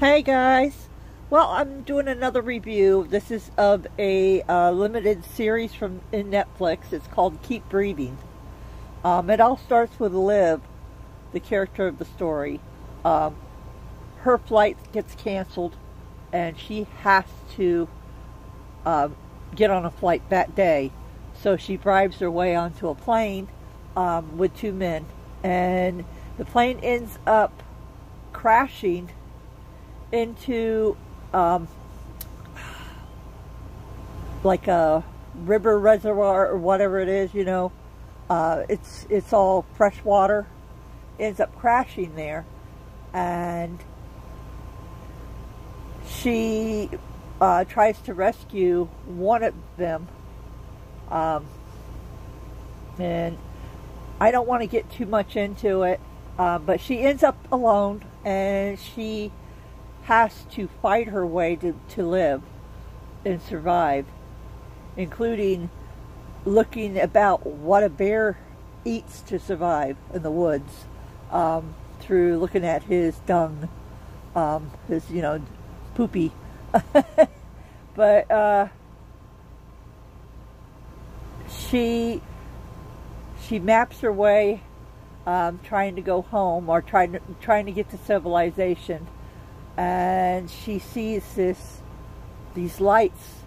Hey guys! Well, I'm doing another review. This is of a uh, limited series from in Netflix. It's called Keep Breathing. Um, it all starts with Liv, the character of the story. Um, her flight gets canceled, and she has to um, get on a flight that day. So she bribes her way onto a plane um, with two men, and the plane ends up crashing into um, like a river reservoir or whatever it is, you know. Uh, it's it's all fresh water. Ends up crashing there, and she uh, tries to rescue one of them. Um, and I don't want to get too much into it, uh, but she ends up alone, and she has to fight her way to, to live and survive, including looking about what a bear eats to survive in the woods um, through looking at his dung, um, his, you know, poopy. but uh, she she maps her way um, trying to go home or trying to, trying to get to civilization and she sees this these lights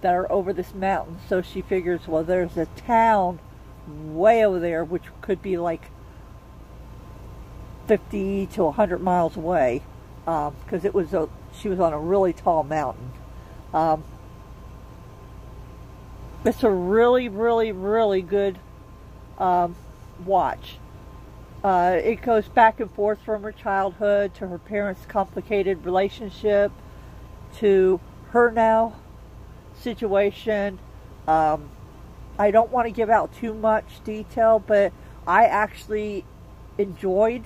that are over this mountain. So she figures well there's a town way over there which could be like 50 to 100 miles away. Because um, it was a she was on a really tall mountain. Um, it's a really really really good um, watch uh, it goes back and forth from her childhood to her parents' complicated relationship to her now situation. Um, I don't want to give out too much detail, but I actually enjoyed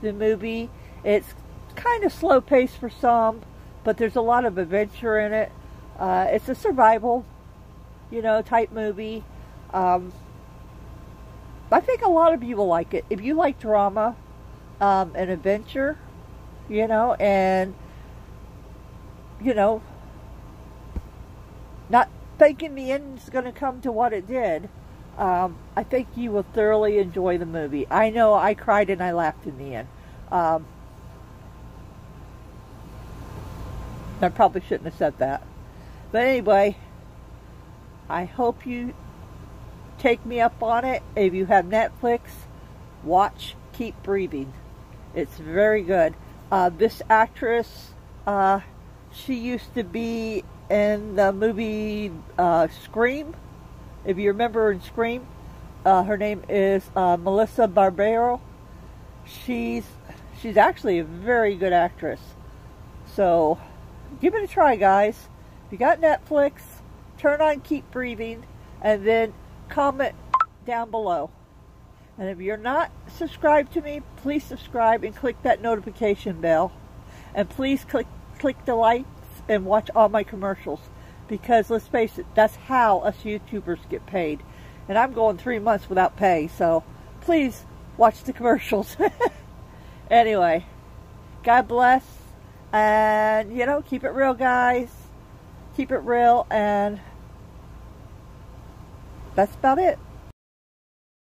the movie. It's kind of slow paced for some, but there's a lot of adventure in it. Uh, it's a survival, you know, type movie. Um, I think a lot of you will like it. If you like drama um, and adventure, you know, and, you know, not thinking the end's going to come to what it did, um, I think you will thoroughly enjoy the movie. I know I cried and I laughed in the end. Um, I probably shouldn't have said that. But anyway, I hope you take me up on it. If you have Netflix, watch Keep Breathing. It's very good. Uh, this actress, uh, she used to be in the movie uh, Scream. If you remember in Scream, uh, her name is uh, Melissa Barbero. She's she's actually a very good actress. So give it a try, guys. If you got Netflix, turn on Keep Breathing, and then comment down below. And if you're not subscribed to me, please subscribe and click that notification bell. And please click click the likes and watch all my commercials. Because let's face it, that's how us YouTubers get paid. And I'm going three months without pay, so please watch the commercials. anyway, God bless. And, you know, keep it real, guys. Keep it real and that's about it.